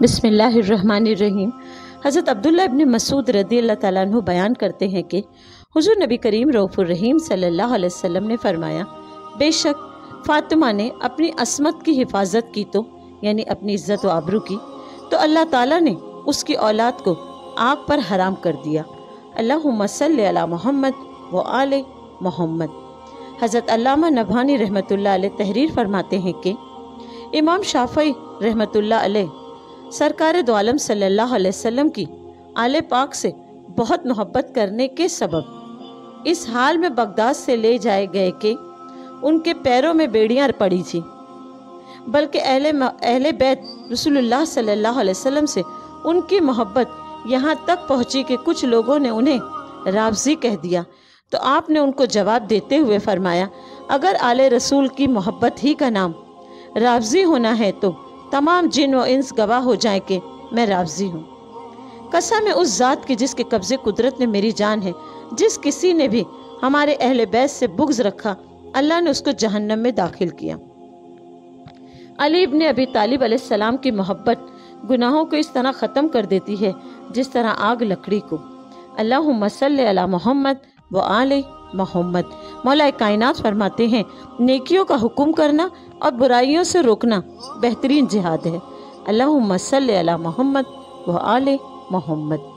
बिसमीम हज़रत अब्दुल्ला इब्न मसूद रदी अल्लाह ताला बयान करते हैं कि हुजूर नबी करीम रऊफ़ुर्रहीम सल्लल्लाहु अलैहि वसल्लम ने फरमाया, बेशक फ़ातिमा ने अपनी असमत की हिफाजत की तो यानी अपनी इज़्ज़त व आबरू की तो अल्लाह ताला ने उसकी औलाद को आग पर हराम कर दिया। सल्लि अला मोहम्मद व आले मोहम्मद। हज़रत अल्लामा नभानी रहमतुल्लाह अलैह तहरीर फरमाते हैं कि, इमाम शाफ़ी रहमतुल्लाह अलैह सरकार दो आलम सल्लल्लाहु अलैहि वसल्लम की आले पाक से बहुत मोहब्बत करने के सबब। इस हाल में बगदाद से ले जाए गए कि उनके पैरों में बेड़ियाँ पड़ी थी। बल्कि अहले अहले बैत रसूलुल्लाह सल्लल्लाहु अलैहि वसल्लम से उनकी मोहब्बत यहाँ तक पहुँची कि कुछ लोगों ने उन्हें रावजी कह दिया। तो आपने उनको जवाब देते हुए फरमाया, अगर आले रसूल की मोहब्बत ही का नाम रावजी होना है तो तमाम जिन व इंस गवाह हो जाए कि मैं रावजी हूँ। कसम है उस ज़ात की जिसके कब्ज़े कुदरत ने मेरी जान है, जिस किसी ने भी हमारे अहल बैस से बुग्ज रखा, अल्लाह ने उसको जहन्नम में दाखिल किया। अली ने अभी तालिब सलाम की मोहब्बत गुनाहों को इस तरह ख़त्म कर देती है, जिस तरह आग लकड़ी को। अल्लाह मसल अला मोहम्मद व आल मोहम्मद। मौलाए कायनात फरमाते हैं, नेकियों का हुक्म करना और बुराइयों से रोकना बेहतरीन जिहाद है। अल्लाह मसल मोहम्मद व आल मोहम्मद।